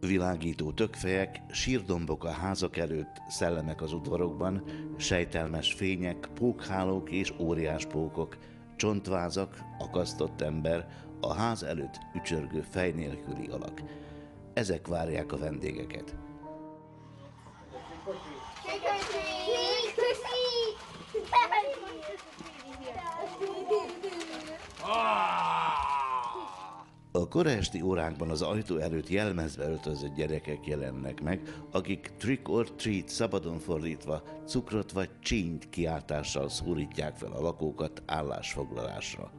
Világító tökfejek, sírdombok a házak előtt, szellemek az udvarokban, sejtelmes fények, pókhálók és óriáspókok, csontvázak, akasztott ember, a ház előtt ücsörgő fej nélküli alak. Ezek várják a vendégeket. A koraesti órákban az ajtó előtt jelmezve öltözött gyerekek jelennek meg, akik trick or treat szabadon fordítva cukrot vagy csínyt kiáltással szólítják fel a lakókat állásfoglalásra.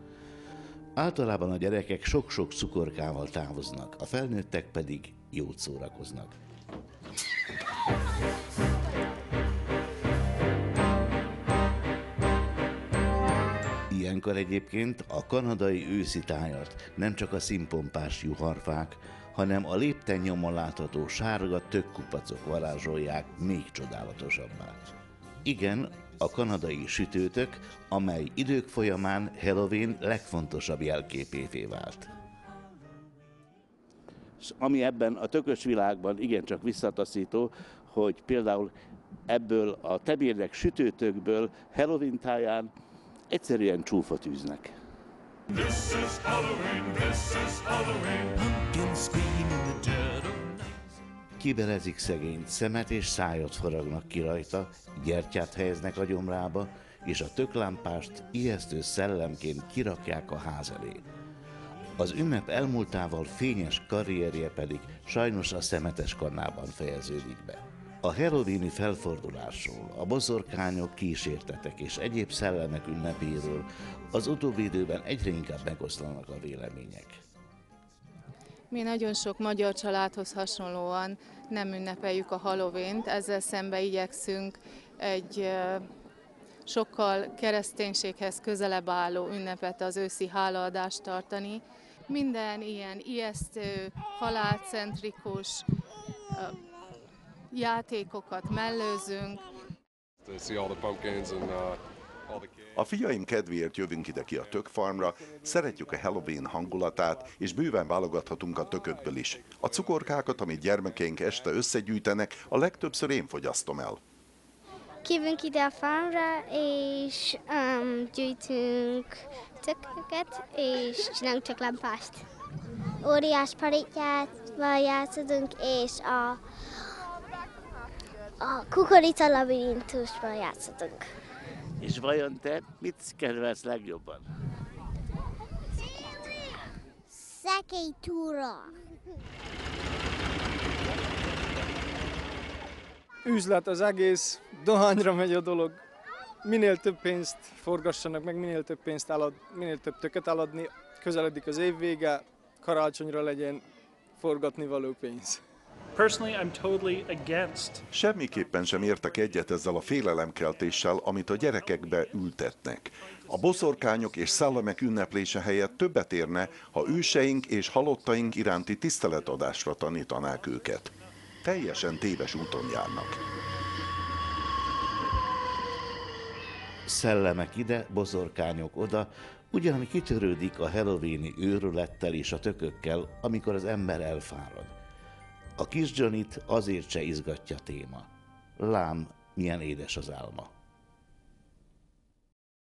Általában a gyerekek sok-sok cukorkával távoznak, a felnőttek pedig jót szórakoznak. Ilyenkor egyébként a kanadai őszi tájat nem csak a színpompás juharfák, hanem a lépten nyomon látható sárga tökkupacok varázsolják még csodálatosabbá. Igen, a kanadai sütőtök, amely idők folyamán Halloween legfontosabb jelképévé vált. Ami ebben a tökös világban igencsak visszataszító, hogy például ebből a tebérdek sütőtökből Halloween táján egyszerűen csúfot űznek. This is Halloween, this is Halloween. Pumpkins scream in the of. Kibelezik szegényt, szemet és szájat faragnak ki rajta, gyertyát helyeznek a gyomrába, és a töklámpást ijesztő szellemként kirakják a ház elé. Az ünnep elmúltával fényes karrierje pedig sajnos a szemetes kannában fejeződik be. A halloweeni felfordulásról, a bozorkányok, kísértetek és egyéb szellemek ünnepéről az utóbbi időben egyre inkább megoszlanak a vélemények. Mi nagyon sok magyar családhoz hasonlóan nem ünnepeljük a Halloween-t, ezzel szembe igyekszünk egy sokkal kereszténységhez közelebb álló ünnepet, az őszi hálaadást tartani. Minden ilyen ijesztő, halálcentrikus játékokat mellőzünk, uh. A fiaim kedvéért jövünk ide ki a tök farmra, szeretjük a Halloween hangulatát, és bőven válogathatunk a tökökből is. A cukorkákat, amit gyermekeink este összegyűjtenek, a legtöbbször én fogyasztom el. Kívünk ide a farmra, és um, gyűjtünk tököket, és csinálunk csak lámpást. Óriás paritjával játszodunk, és a, a kukorica labirintusban játszodunk. És vajon te mit kedvelsz legjobban? Szekély túra. üzlet az egész, dohányra megy a dolog. Minél több pénzt forgassanak meg, minél több pénzt állad, minél több töket eladni, közeledik az év vége, karácsonyra legyen forgatni való pénz. Personally, I'm totally against Semmiképpen sem értek egyet ezzel a félelemkeltéssel, amit a gyerekekbe ültetnek. A boszorkányok és szellemek ünneplése helyett többet érne, ha őseink és halottaink iránti tiszteletadásra tanítanák őket. Teljesen téves úton járnak. Szellemek ide, bozorkányok oda, ugyan kitörődik a halloweeni őrülettel és a tökökkel, amikor az ember elfárad. A kis Johnnyt azért se izgatja téma. Lám, milyen édes az álma.